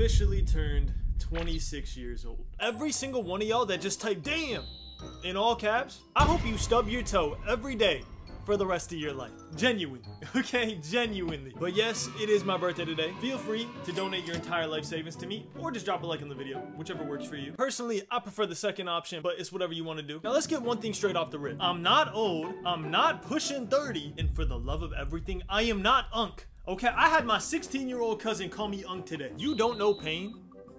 officially turned 26 years old. Every single one of y'all that just typed damn in all caps, I hope you stub your toe every day for the rest of your life. Genuinely. Okay? Genuinely. But yes, it is my birthday today. Feel free to donate your entire life savings to me or just drop a like in the video, whichever works for you. Personally, I prefer the second option, but it's whatever you want to do. Now let's get one thing straight off the rip. I'm not old, I'm not pushing 30, and for the love of everything, I am not unk. Okay, I had my 16 year old cousin call me unk today. You don't know pain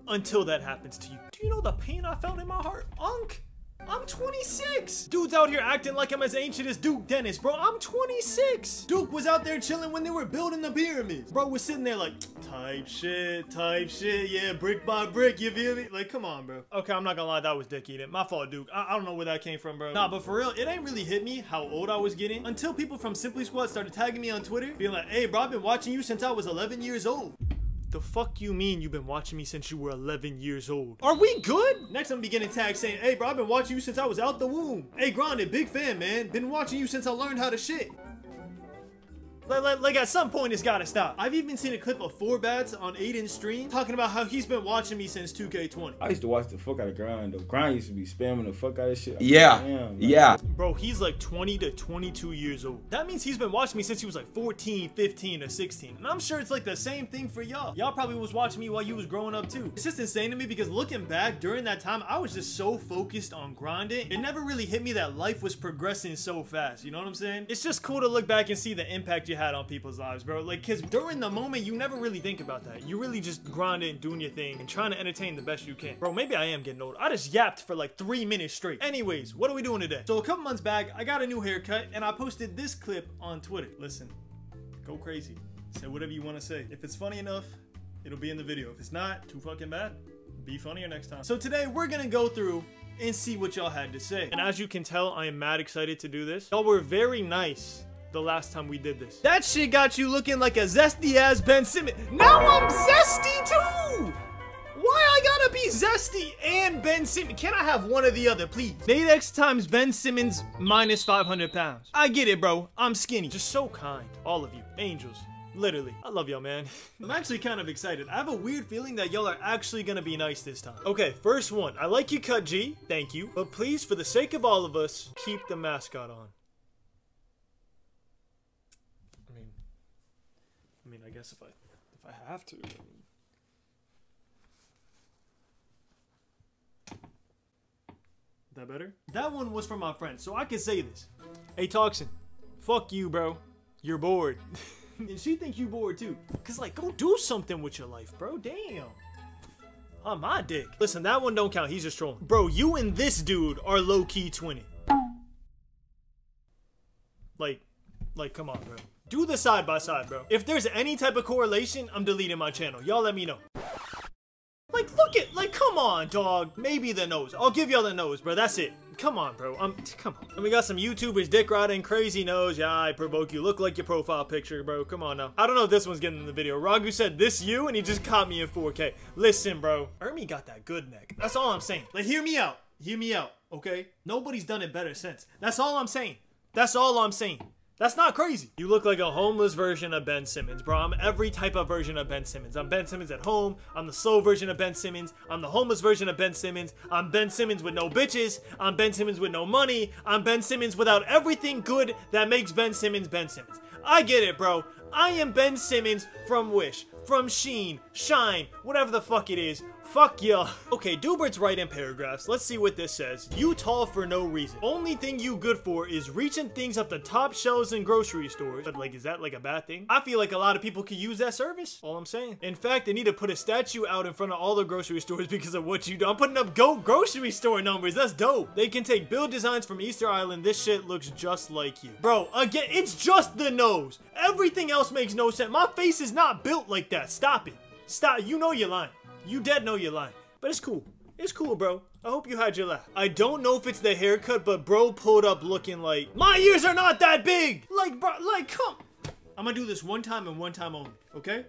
until that happens to you. Do you know the pain I felt in my heart? Unk! I'm 26. Dude's out here acting like I'm as ancient as Duke Dennis, bro. I'm 26. Duke was out there chilling when they were building the pyramids. Bro was sitting there like, type shit, type shit, yeah, brick by brick, you feel me? Like, come on, bro. Okay, I'm not gonna lie, that was dick eating. My fault, Duke. I, I don't know where that came from, bro. Nah, but for real, it ain't really hit me how old I was getting until people from Simply Squad started tagging me on Twitter, being like, hey, bro, I've been watching you since I was 11 years old. The fuck you mean you've been watching me since you were 11 years old? Are we good? Next I'm beginning tags saying, hey bro, I've been watching you since I was out the womb. Hey Grinded, big fan man. Been watching you since I learned how to shit. Like, like, like, at some point it's gotta stop. I've even seen a clip of four bats on Aiden's stream talking about how he's been watching me since 2K20. I used to watch the fuck out of Grind though. Grind used to be spamming the fuck out of shit. Yeah. Damn, yeah. Bro, he's like 20 to 22 years old. That means he's been watching me since he was like 14, 15, or 16. And I'm sure it's like the same thing for y'all. Y'all probably was watching me while you was growing up too. It's just insane to me because looking back during that time, I was just so focused on grinding. It never really hit me that life was progressing so fast. You know what I'm saying? It's just cool to look back and see the impact you had on people's lives, bro. Like, cause during the moment, you never really think about that. You really just grinding, doing your thing, and trying to entertain the best you can. Bro, maybe I am getting old. I just yapped for like three minutes straight. Anyways, what are we doing today? So a couple months back, I got a new haircut, and I posted this clip on Twitter. Listen, go crazy. Say whatever you want to say. If it's funny enough, it'll be in the video. If it's not, too fucking bad. Be funnier next time. So today, we're gonna go through and see what y'all had to say. And as you can tell, I am mad excited to do this. Y'all were very nice the last time we did this. That shit got you looking like a zesty ass Ben Simmons. Now I'm zesty too! Why I gotta be zesty and Ben Simmons? Can I have one or the other, please? Nadex times Ben Simmons minus 500 pounds. I get it, bro. I'm skinny. Just so kind. All of you. Angels. Literally. I love y'all, man. I'm actually kind of excited. I have a weird feeling that y'all are actually gonna be nice this time. Okay, first one. I like you, Cut G. Thank you. But please, for the sake of all of us, keep the mascot on. I mean, I mean, I guess if I, if I have to. I mean. That better? That one was from my friend, so I can say this. Hey, Toxin, fuck you, bro. You're bored. and she thinks you bored too. Cause like, go do something with your life, bro. Damn. On my dick. Listen, that one don't count. He's just trolling. Bro, you and this dude are low-key twinning. Like, like, come on, bro. Do the side by side, bro. If there's any type of correlation, I'm deleting my channel. Y'all let me know. Like, look at, like, come on, dog. Maybe the nose. I'll give y'all the nose, bro. That's it. Come on, bro. Um, come on. And we got some YouTubers dick riding, crazy nose. Yeah, I provoke you. Look like your profile picture, bro. Come on now. I don't know if this one's getting in the video. Ragu said this you, and he just caught me in 4K. Listen, bro. Ermi got that good neck. That's all I'm saying. Like, hear me out. Hear me out, okay? Nobody's done it better since. That's all I'm saying. That's all I'm saying. That's not crazy. You look like a homeless version of Ben Simmons, bro. I'm every type of version of Ben Simmons. I'm Ben Simmons at home. I'm the slow version of Ben Simmons. I'm the homeless version of Ben Simmons. I'm Ben Simmons with no bitches. I'm Ben Simmons with no money. I'm Ben Simmons without everything good that makes Ben Simmons Ben Simmons. I get it, bro. I am Ben Simmons from Wish, from Sheen, Shine, whatever the fuck it is. Fuck ya. Okay, Dubert's right in paragraphs. Let's see what this says. You tall for no reason. Only thing you good for is reaching things up the top shelves in grocery stores. But like, is that like a bad thing? I feel like a lot of people could use that service. All I'm saying. In fact, they need to put a statue out in front of all the grocery stores because of what you do. I'm putting up GOAT grocery store numbers. That's dope. They can take build designs from Easter Island. This shit looks just like you. Bro, again, it's just the nose. Everything else makes no sense. My face is not built like that. Stop it. Stop. You know you're lying. You dead know you're lying. But it's cool. It's cool, bro. I hope you had your laugh. I don't know if it's the haircut, but bro pulled up looking like, my ears are not that big. Like, bro, like, come. I'm gonna do this one time and one time only, okay?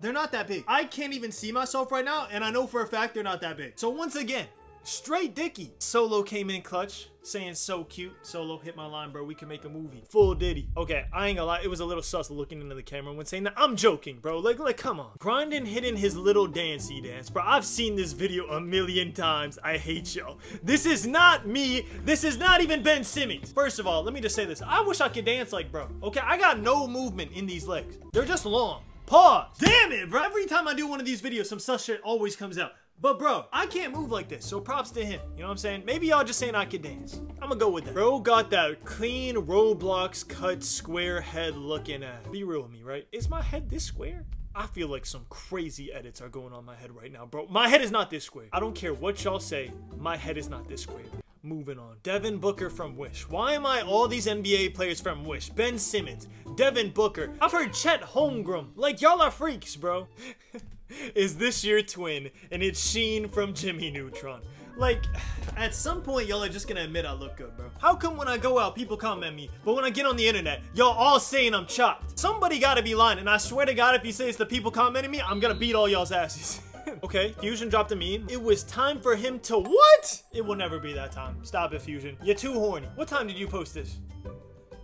They're not that big. I can't even see myself right now, and I know for a fact they're not that big. So once again, Straight Dicky. Solo came in clutch, saying so cute. Solo hit my line, bro. We can make a movie. Full Diddy. Okay, I ain't gonna lie. It was a little sus looking into the camera when saying that. I'm joking, bro. Like, like, come on. Grinding hitting his little dancey dance, bro. I've seen this video a million times. I hate y'all. This is not me. This is not even Ben Simmons. First of all, let me just say this. I wish I could dance like bro. Okay, I got no movement in these legs. They're just long. Pause. Damn it, bro. Every time I do one of these videos, some sus shit always comes out. But bro, I can't move like this, so props to him. You know what I'm saying? Maybe y'all just saying I can dance. I'm gonna go with that. Bro got that clean Roblox cut square head looking at. Be real with me, right? Is my head this square? I feel like some crazy edits are going on my head right now, bro. My head is not this square. I don't care what y'all say, my head is not this square. Moving on. Devin Booker from Wish. Why am I all these NBA players from Wish? Ben Simmons, Devin Booker. I've heard Chet Holmgren. Like, y'all are freaks, bro. is this your twin? And it's Sheen from Jimmy Neutron. Like, at some point, y'all are just gonna admit I look good, bro. How come when I go out, people comment me, but when I get on the internet, y'all all saying I'm chopped? Somebody gotta be lying, and I swear to God, if he says the people commenting me, I'm gonna beat all y'all's asses. okay, Fusion dropped a meme. It was time for him to what? It will never be that time. Stop it, Fusion. You're too horny. What time did you post this?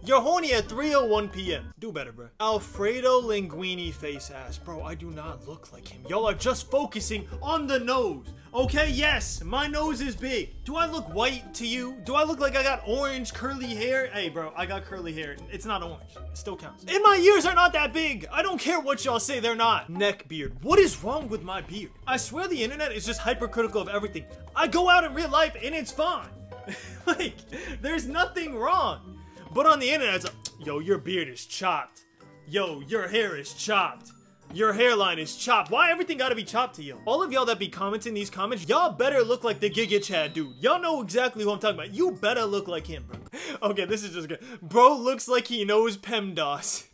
You're horny at 3.01 p.m. Do better, bro. Alfredo Linguini face ass. Bro, I do not look like him. Y'all are just focusing on the nose. Okay, yes, my nose is big. Do I look white to you? Do I look like I got orange curly hair? Hey, bro, I got curly hair. It's not orange. It still counts. And my ears are not that big. I don't care what y'all say, they're not. Neck beard. What is wrong with my beard? I swear the internet is just hypercritical of everything. I go out in real life and it's fine. like, there's nothing wrong. But on the internet, it's like, yo, your beard is chopped. Yo, your hair is chopped. Your hairline is chopped. Why everything gotta be chopped to you? All of y'all that be commenting these comments, y'all better look like the Giga Chad dude. Y'all know exactly who I'm talking about. You better look like him, bro. Okay, this is just good. Bro looks like he knows PEMDAS.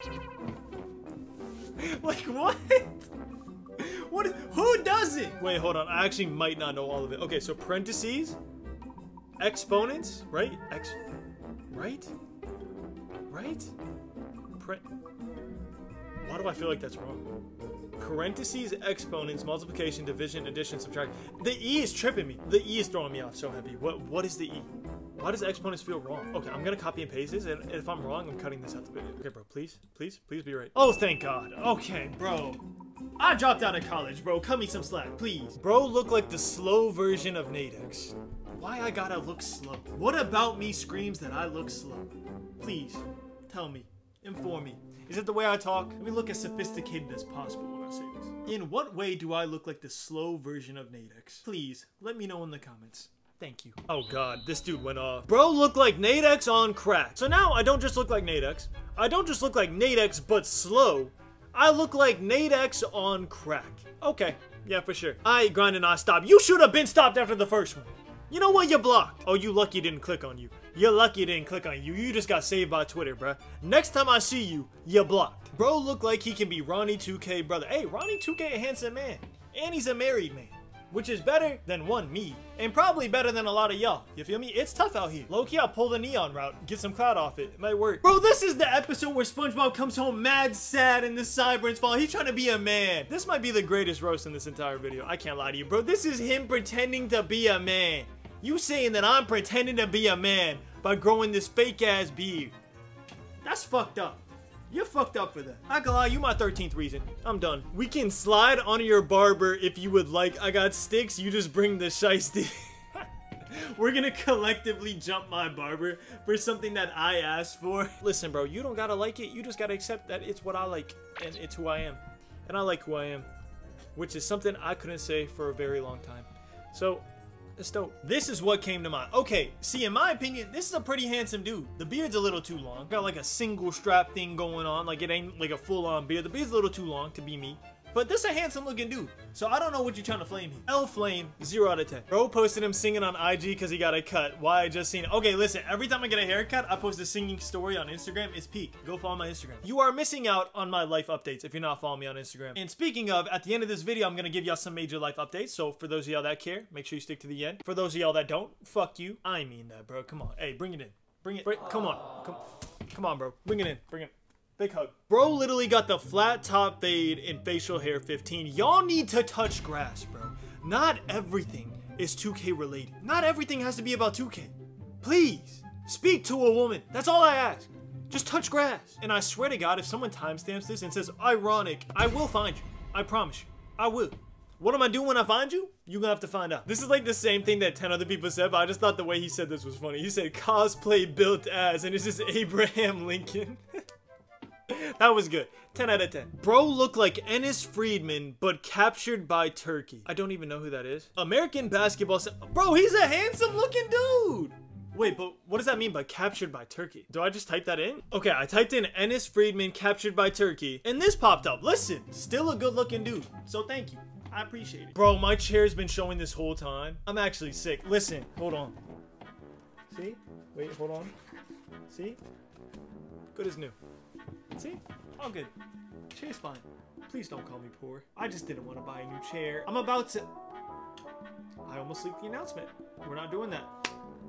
like, what? What? Who does it? Wait, hold on. I actually might not know all of it. Okay, so parentheses, exponents, right? X, right? Right? Pre Why do I feel like that's wrong? Parentheses, exponents, multiplication, division, addition, subtract. The E is tripping me. The E is throwing me off so heavy. What What is the E? Why does exponents feel wrong? Okay, I'm gonna copy and paste this, and if I'm wrong, I'm cutting this out the video. Okay, bro, please, please, please be right. Oh, thank God. Okay, bro. I dropped out of college, bro. Cut me some slack, please. Bro look like the slow version of Nadex. Why I gotta look slow? What about me screams that I look slow? Please, Tell me. Inform me. Is it the way I talk? Let me look as sophisticated as possible when I say this. In what way do I look like the slow version of Nadex? Please, let me know in the comments. Thank you. Oh god, this dude went off. Bro look like Nadex on crack. So now I don't just look like Nadex. I don't just look like Nadex, but slow. I look like Nadex on crack. Okay, yeah, for sure. I grind and I stop. You should have been stopped after the first one. You know what? You're blocked. Oh, you lucky didn't click on you. You're lucky it didn't click on you. You just got saved by Twitter, bruh. Next time I see you, you're blocked. Bro look like he can be Ronnie 2K brother. Hey, Ronnie 2K a handsome man. And he's a married man. Which is better than one me. And probably better than a lot of y'all. You feel me? It's tough out here. Low-key, I'll pull the neon route. Get some cloud off it. It might work. Bro, this is the episode where SpongeBob comes home mad sad in the Sideburns fall. He's trying to be a man. This might be the greatest roast in this entire video. I can't lie to you, bro. This is him pretending to be a man. You saying that I'm pretending to be a man by growing this fake ass beard. That's fucked up. You're fucked up for that. I can lie, you my 13th reason. I'm done. We can slide on your barber if you would like. I got sticks, you just bring the shiesty. We're gonna collectively jump my barber for something that I asked for. Listen, bro, you don't gotta like it. You just gotta accept that it's what I like and it's who I am. And I like who I am, which is something I couldn't say for a very long time. So it's dope. This is what came to mind. Okay, see, in my opinion, this is a pretty handsome dude. The beard's a little too long. Got like a single strap thing going on. Like it ain't like a full-on beard. The beard's a little too long to be me. But this a handsome looking dude. So I don't know what you're trying to flame him. L flame, 0 out of 10. Bro posted him singing on IG because he got a cut. Why I just seen it. Okay, listen, every time I get a haircut, I post a singing story on Instagram. It's peak. Go follow my Instagram. You are missing out on my life updates if you're not following me on Instagram. And speaking of, at the end of this video, I'm going to give y'all some major life updates. So for those of y'all that care, make sure you stick to the end. For those of y'all that don't, fuck you. I mean that, bro. Come on. Hey, bring it in. Bring it. Bring, come on. Come, come on, bro. Bring it in. Bring it. Big hug. Bro literally got the flat top fade in facial hair 15. Y'all need to touch grass, bro. Not everything is 2K related. Not everything has to be about 2K. Please, speak to a woman. That's all I ask. Just touch grass. And I swear to God, if someone timestamps this and says ironic, I will find you. I promise you. I will. What am I doing when I find you? You gonna have to find out. This is like the same thing that 10 other people said, but I just thought the way he said this was funny. He said cosplay built as, and it's just Abraham Lincoln. that was good. 10 out of 10. Bro looked like Enes Freedom, but captured by Turkey. I don't even know who that is. American basketball. Bro, he's a handsome looking dude. Wait, but what does that mean by captured by Turkey? Do I just type that in? Okay, I typed in Enes Freedom captured by Turkey, and this popped up. Listen, still a good looking dude. So thank you. I appreciate it. Bro, my chair's been showing this whole time. I'm actually sick. Listen, hold on. See? Wait, hold on. See? Good as new. See? All good. Chair's fine. Please don't call me poor. I just didn't want to buy a new chair. I'm about to... I almost leaked the announcement. We're not doing that.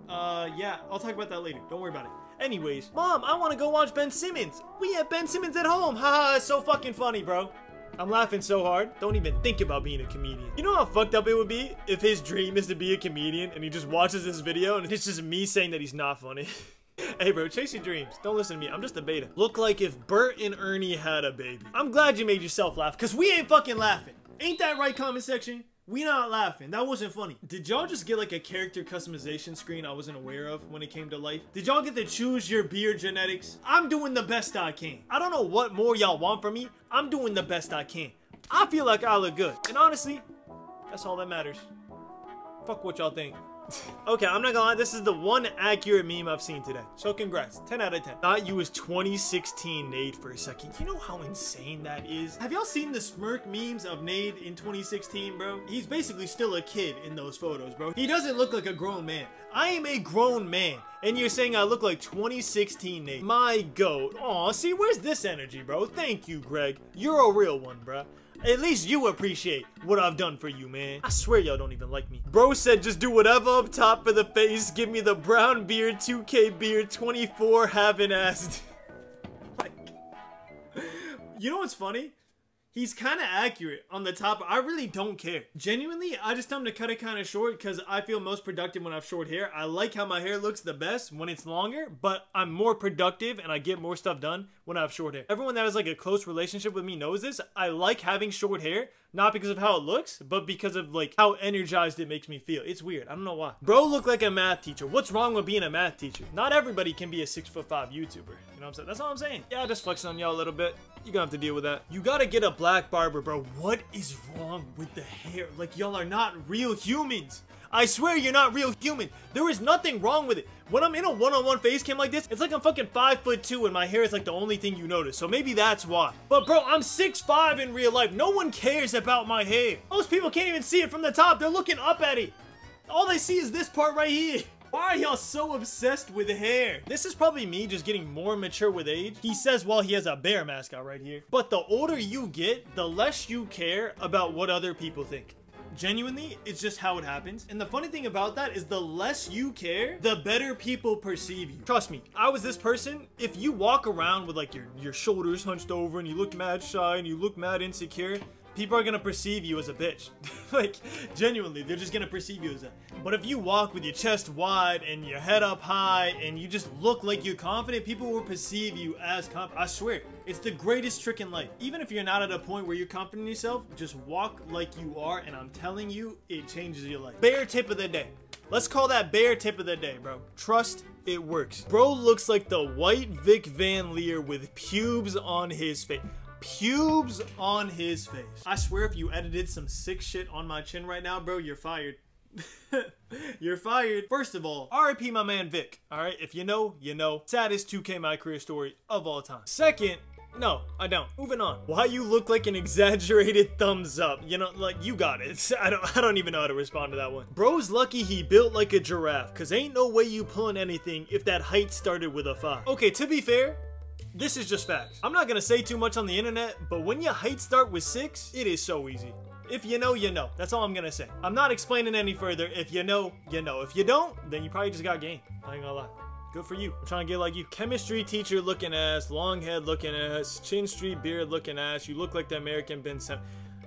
Uh, yeah, I'll talk about that later. Don't worry about it. Anyways, Mom, I want to go watch Ben Simmons. We have Ben Simmons at home. Haha, it's so fucking funny, bro. I'm laughing so hard, don't even think about being a comedian. You know how fucked up it would be if his dream is to be a comedian and he just watches this video and it's just me saying that he's not funny. hey bro, chase your dreams. Don't listen to me. I'm just a beta. Look like if Bert and Ernie had a baby. I'm glad you made yourself laugh because we ain't fucking laughing. Ain't that right, comment section? We not laughing. That wasn't funny. Did y'all just get like a character customization screen I wasn't aware of when it came to life? Did y'all get to choose your beard genetics? I'm doing the best I can. I don't know what more y'all want from me. I'm doing the best I can. I feel like I look good. And honestly, that's all that matters. Fuck what y'all think. Okay, I'm not gonna lie, this is the one accurate meme I've seen today. So congrats, 10 out of 10. Thought you was 2016 Nade for a second. You know how insane that is? Have y'all seen the smirk memes of Nade in 2016, bro? He's basically still a kid in those photos, bro. He doesn't look like a grown man. I am a grown man, and you're saying I look like 2016 Nade. My goat. Aw, see, where's this energy, bro? Thank you, Greg. You're a real one, bruh. At least you appreciate what I've done for you, man. I swear y'all don't even like me. Bro said just do whatever up top of the face. Give me the brown beard, 2K beard, 24 having asked. like, you know what's funny? He's kind of accurate on the top. I really don't care. Genuinely, I just tell him to cut it kind of short because I feel most productive when I have short hair. I like how my hair looks the best when it's longer, but I'm more productive and I get more stuff done when I have short hair. Everyone that has like a close relationship with me knows this. I like having short hair, not because of how it looks, but because of like how energized it makes me feel. It's weird. I don't know why. Bro look like a math teacher. What's wrong with being a math teacher? Not everybody can be a six foot five YouTuber. You know what I'm saying? That's all I'm saying. Yeah, just flexing on y'all a little bit. You're gonna have to deal with that. You gotta get a black barber, bro. What is wrong with the hair? Like, y'all are not real humans. I swear you're not real human. There is nothing wrong with it. When I'm in a one-on-one -on -one face cam like this, it's like I'm fucking five foot two and my hair is like the only thing you notice. So maybe that's why. But bro, I'm six five in real life. No one cares about my hair. Most people can't even see it from the top. They're looking up at it. All they see is this part right here. Why are y'all so obsessed with hair? This is probably me just getting more mature with age. He says while he has a bear mascot right here. But the older you get, the less you care about what other people think. Genuinely, it's just how it happens. And the funny thing about that is the less you care, the better people perceive you. Trust me, I was this person. If you walk around with like your, your shoulders hunched over and you look mad shy and you look mad insecure, people are gonna perceive you as a bitch. like, genuinely, they're just gonna perceive you as a. But if you walk with your chest wide and your head up high and you just look like you're confident, people will perceive you as confident. I swear, it's the greatest trick in life. Even if you're not at a point where you're confident in yourself, just walk like you are, and I'm telling you, it changes your life. Bear tip of the day. Let's call that bear tip of the day, bro. Trust it works. Bro looks like the white Vic Van Lier with pubes on his face pubes on his face. I swear if you edited some sick shit on my chin right now, bro, you're fired. You're fired. First of all, RIP my man Vic. Alright, if you know, you know. Saddest 2K my career story of all time. Second, no, I don't. Moving on. Why you look like an exaggerated thumbs up? You know, like you got it. I don't I don't even know how to respond to that one. Bro's lucky he built like a giraffe, cause ain't no way you pulling anything if that height started with a five. Okay, to be fair, this is just facts. I'm not gonna say too much on the internet, but when your height start with six, it is so easy. If you know, you know. That's all I'm gonna say. I'm not explaining any further. If you know, you know. If you don't, then you probably just got game. I ain't gonna lie. Good for you. I'm trying to get like you. Chemistry teacher looking ass, long head looking ass, chin street beard looking ass. You look like the American Ben Sem.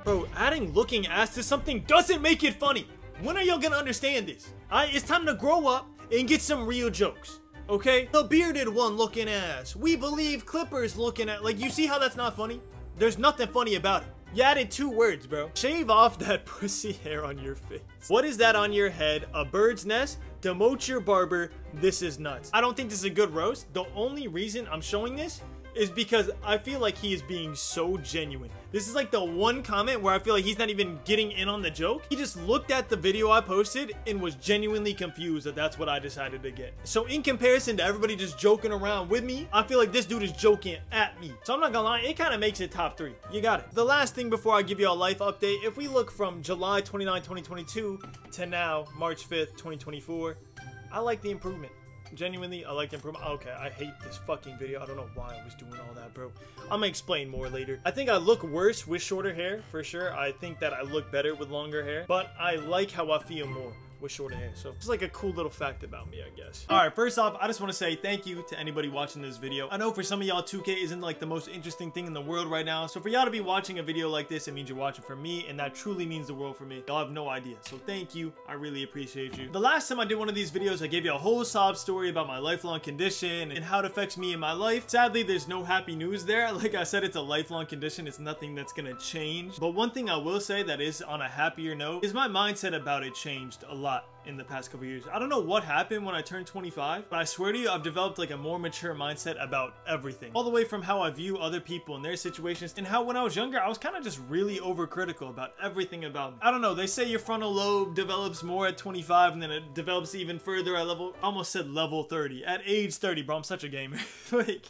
Bro, adding looking ass to something doesn't make it funny. When are y'all gonna understand this? Alright, it's time to grow up and get some real jokes. Okay? The bearded one looking ass. We believe Clippers looking at like you see how that's not funny? There's nothing funny about it. You added two words, bro. Shave off that pussy hair on your face. What is that on your head? A bird's nest? Demote your barber. This is nuts. I don't think this is a good roast. The only reason I'm showing this is because I feel like he is being so genuine. This is like the one comment where I feel like he's not even getting in on the joke. He just looked at the video I posted and was genuinely confused that that's what I decided to get. So in comparison to everybody just joking around with me, I feel like this dude is joking at me. So I'm not gonna lie, it kind of makes it top three. You got it. The last thing before I give you a life update, if we look from July 29, 2022 to now, March 5th, 2024, I like the improvement. Genuinely, I like the improvement. Okay, I hate this fucking video. I don't know why I was doing all that, bro. I'm gonna explain more later. I think I look worse with shorter hair, for sure. I think that I look better with longer hair, but I like how I feel more with short hair. So it's like a cool little fact about me, I guess. All right, first off, I just want to say thank you to anybody watching this video. I know for some of y'all, 2K isn't like the most interesting thing in the world right now. So for y'all to be watching a video like this, it means you're watching for me, and that truly means the world for me. Y'all have no idea. So thank you. I really appreciate you. The last time I did one of these videos, I gave you a whole sob story about my lifelong condition and how it affects me in my life. Sadly, there's no happy news there. Like I said, it's a lifelong condition. It's nothing that's gonna change. But one thing I will say that is on a happier note is my mindset about it changed a lot in the past couple years. I don't know what happened when I turned 25, but I swear to you, I've developed like a more mature mindset about everything. All the way from how I view other people and their situations and how when I was younger, I was kind of just really overcritical about everything about me. I don't know, they say your frontal lobe develops more at 25 and then it develops even further at level, almost said level 30. At age 30, bro, I'm such a gamer. like,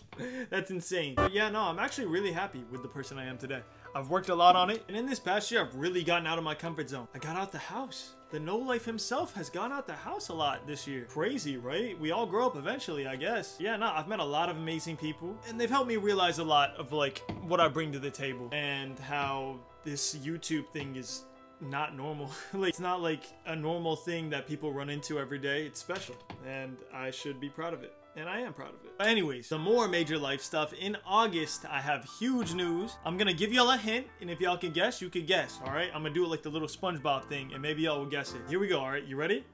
that's insane. But yeah, no, I'm actually really happy with the person I am today. I've worked a lot on it, and in this past year, I've really gotten out of my comfort zone. I got out the house. The No Life himself has gone out the house a lot this year. Crazy, right? We all grow up eventually, I guess. Yeah, no, I've met a lot of amazing people, and they've helped me realize a lot of like what I bring to the table and how this YouTube thing is not normal. like it's not like a normal thing that people run into every day. It's special, and I should be proud of it and I am proud of it. But anyways, some more major life stuff. In August, I have huge news. I'm gonna give y'all a hint, and if y'all can guess, you can guess, all right? I'm gonna do it like the little SpongeBob thing, and maybe y'all will guess it. Here we go, all right? You ready?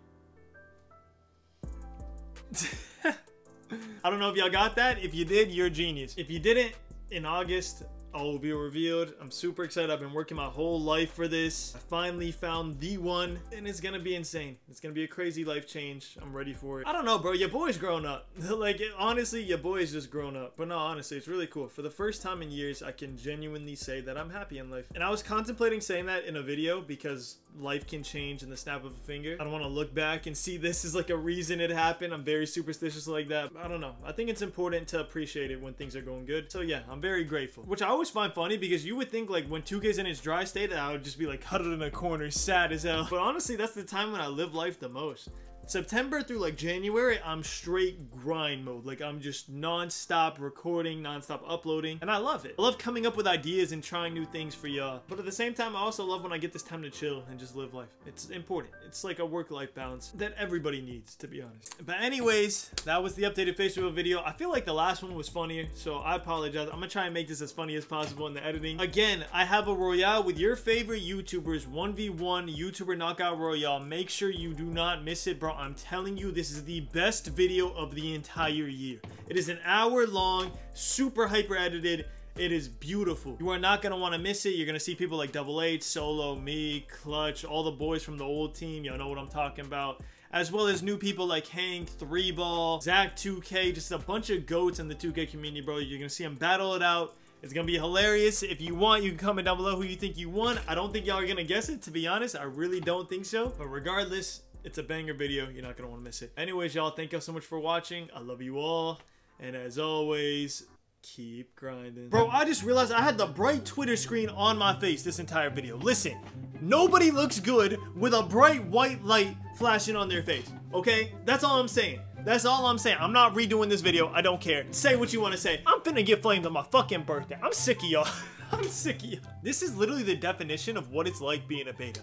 I don't know if y'all got that. If you did, you're a genius. If you didn't, in August, all will be revealed. I'm super excited. I've been working my whole life for this. I finally found the one, and it's gonna be insane. It's gonna be a crazy life change. I'm ready for it. I don't know, bro. Your boy's grown up. like, honestly, your boy's just grown up. But no, honestly, it's really cool. For the first time in years, I can genuinely say that I'm happy in life. And I was contemplating saying that in a video because life can change in the snap of a finger. I don't want to look back and see this as like a reason it happened. I'm very superstitious like that. I don't know. I think it's important to appreciate it when things are going good. So yeah, I'm very grateful. Which I always find funny because you would think like when 2K's in its dry state, I would just be like huddled in a corner, sad as hell. But honestly, that's the time when I live life the most. September through like January, I'm straight grind mode. Like I'm just non-stop recording, non-stop uploading, and I love it. I love coming up with ideas and trying new things for y'all. But at the same time, I also love when I get this time to chill and just live life. It's important. It's like a work-life balance that everybody needs, to be honest. But anyways, that was the updated Facebook video. I feel like the last one was funnier, so I apologize. I'm gonna try and make this as funny as possible in the editing. Again, I have a Royale with your favorite YouTubers, 1v1 YouTuber Knockout Royale. Make sure you do not miss it, bro. I'm telling you, this is the best video of the entire year. It is an hour long, super hyper edited. It is beautiful. You are not going to want to miss it. You're going to see people like Double H, Solo, me, Clutch, all the boys from the old team. Y'all know what I'm talking about as well as new people like Hank, 3Ball, Zach2K, just a bunch of goats in the 2K community, bro. You're gonna see them battle it out. It's gonna be hilarious. If you want, you can comment down below who you think you won. I don't think y'all are gonna guess it, to be honest. I really don't think so. But regardless, it's a banger video. You're not gonna wanna miss it. Anyways, y'all, thank y'all so much for watching. I love you all. And as always, keep grinding. Bro, I just realized I had the bright Twitter screen on my face this entire video. Listen, nobody looks good with a bright white light flashing on their face, okay? That's all I'm saying. That's all I'm saying. I'm not redoing this video. I don't care. Say what you want to say. I'm finna get flamed on my fucking birthday. I'm sick of y'all. I'm sick of y'all. This is literally the definition of what it's like being a beta.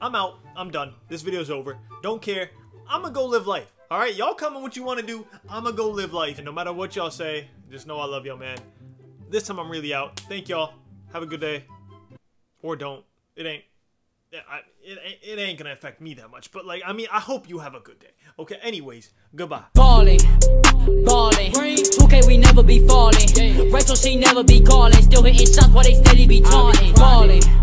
I'm out. I'm done. This video's over. Don't care. I'm gonna go live life. All right, y'all coming what you want to do. I'm gonna go live life. And no matter what y'all say, just know I love y'all, man. This time I'm really out. Thank y'all. Have a good day. Or don't. It ain't. I, it, it ain't gonna affect me that much. But like, I mean, I hope you have a good day. Okay. Anyways, goodbye. Ballin', ballin'. 2K, we never be falling. Rachel, she never be calling. Still hitting shots while they steady be taunting. Ballin'.